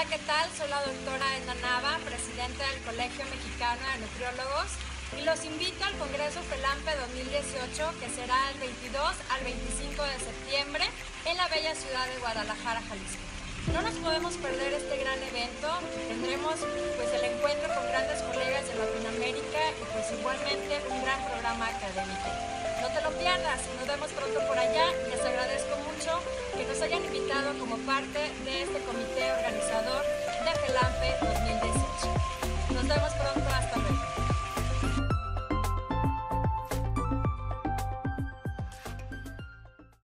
Hola, ¿qué tal? Soy la doctora Edna Nava, presidenta del Colegio Mexicano de Nutriólogos y los invito al Congreso FELAMPE 2018 que será el 22 al 25 de septiembre en la bella ciudad de Guadalajara, Jalisco. No nos podemos perder este gran evento, tendremos pues el encuentro con grandes colegas de Latinoamérica y pues igualmente un gran programa académico. No te lo pierdas, nos vemos pronto por allá les agradezco mucho que nos hayan invitado como parte